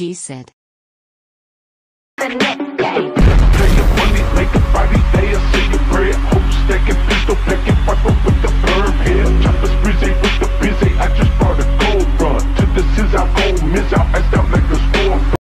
G said. The